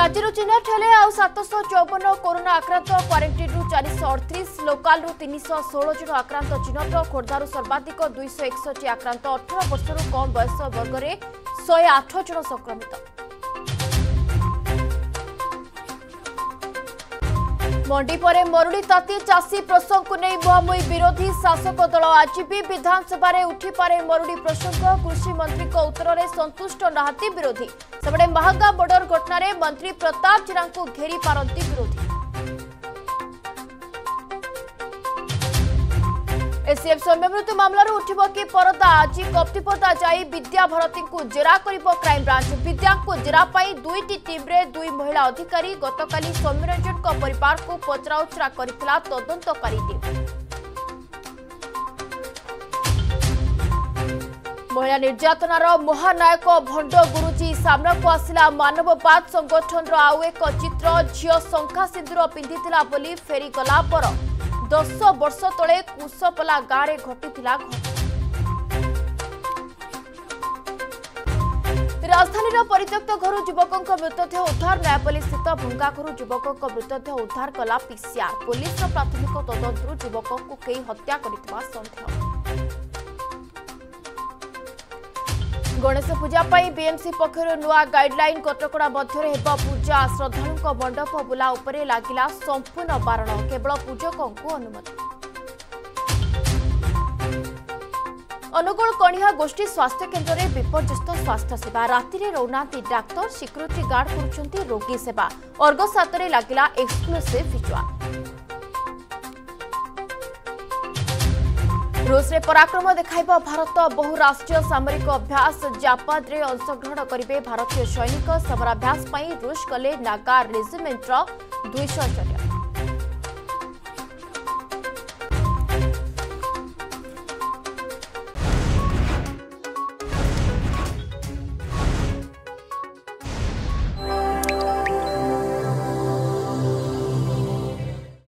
ରାଜ୍ୟରୁ ଚିହ୍ନଟ ହେଲେ ଆଉ ସାତଶହ ଚଉବନ କରୋନା ଆକ୍ରାନ୍ତ କ୍ୱାରେଣ୍ଟିନ୍ରୁ ଚାରିଶହ ଅଡ଼ତିରିଶ ଲୋକାଲ୍ରୁ ତିନିଶହ ଷୋହଳ ଜଣ ଆକ୍ରାନ୍ତ ଚିହ୍ନଟ ଖୋର୍ଦ୍ଧାରୁ ସର୍ବାଧିକ ଦୁଇଶହ ଏକଷଠି ଆକ୍ରାନ୍ତ ଅଠର ବର୍ଷରୁ କମ୍ ବୟସ ବର୍ଗରେ ଶହେ ଆଠ ଜଣ ସଂକ୍ରମିତ ମଣ୍ଡି ପରେ ମରୁଡ଼ି ତାତି ଚାଷୀ ପ୍ରସଙ୍ଗକୁ ନେଇ ମୁହାଁମୁହିଁ ବିରୋଧୀ ଶାସକ ଦଳ ଆଜି ବି ବିଧାନସଭାରେ ଉଠିପାରେ ମରୁଡ଼ି ପ୍ରସଙ୍ଗ କୃଷିମନ୍ତ୍ରୀଙ୍କ ଉତ୍ତରରେ ସନ୍ତୁଷ୍ଟ ନାହାନ୍ତି ବିରୋଧୀ ସେପଟେ ମାହାଙ୍ଗା ବର୍ଡର ଘଟଣାରେ ମନ୍ତ୍ରୀ ପ୍ରତାପ ଜେରାଙ୍କୁ ଘେରି ପାରନ୍ତି ବିରୋଧୀ ᱥᱤএফ সো ម ্যব্রত মামলৰ উঠিবকি পৰতা আজি কপ্তি পৰতা যাই বিদ্যা ভৰতীକୁ জেরা কৰিব ক্রাইম ব্রাঞ্চে বিদ্যাক কো জেরা পাই দুইটি টিমৰে দুই মহিলা ಅಧಿಕಾರಿ গতকালি সোমৰঞ্জনৰ পৰিৱাৰক পচৰা উচৰা কৰিছিল তদন্ত কৰি দি মৰা নিৰ্জয়তনৰ মহানায়ক ভণ্ড গুরুজিৰ সামনেকো আছিল মানৱবাদ সংগঠনৰ আউৱেক চিত্ৰ জিও শংকা সিন্ধৰ পিন্ধি থিলা বলি ফেৰি গলা পৰ ଦଶ ବର୍ଷ ତଳେ କୁଶପଲା ଗାଁରେ ଘଟିଥିଲା ରାଜଧାନୀର ପରିତ୍ୟକ୍ତ ଘରୁ ଯୁବକଙ୍କ ମୃତଦେହ ଉଦ୍ଧାର ନୟାପଲ୍ଲୀ ସ୍ଥିତ ଭଙ୍ଗା ଘରୁ ଯୁବକଙ୍କ ମୃତଦେହ ଉଦ୍ଧାର କଲା ପିସିଆର୍ ପୋଲିସର ପ୍ରାଥମିକ ତଦନ୍ତରୁ ଯୁବକଙ୍କୁ କେହି ହତ୍ୟା କରିଥିବା ସନ୍ଦେହ গণেশ পূজা পাই বিএমসি পক্ষর নূয়া গাইডলাইন কটকা মধ্যে হব পূজা শ্রদ্ধাঙ্ক মণ্ডপ বুলা উপরে লাগিলা সম্পূর্ণ বারণ কেবল পূজকঙ্কু অনুমতি ଅନୁଗୁଳ କଣିହା ଗୋଷ୍ଠୀ ସ୍ୱାସ୍ଥ୍ୟ କେନ୍ଦ୍ରରେ ବିପର୍ଯ୍ୟସ୍ତ ସ୍ୱାସ୍ଥ୍ୟ ସେବା ରାତିରେ ରହୁନାହାନ୍ତି ଡାକ୍ତର ସିକ୍ୟୁରିଟି ଗାର୍ଡ କରୁଛନ୍ତି ରୋଗୀ ସେବା ଅର୍ଗ ସାତରେ ଲାଗିଲା ଏକ୍ସକ୍ଲୁସିଭ୍ ଭିଜୁଆଲ ରୁଷରେ ପରାକ୍ରମ ଦେଖାଇବ ଭାରତ ବହୁରାଷ୍ଟ୍ରୀୟ ସାମରିକ ଅଭ୍ୟାସ ଜାପାନରେ ଅଂଶଗ୍ରହଣ କରିବେ ଭାରତୀୟ ସୈନିକ ସମରାଭ୍ୟାସ ପାଇଁ ରୁଷ କଲେ ନାଗା ରେଜିମେଣ୍ଟର ଦୁଇଶହ ଜରିଆ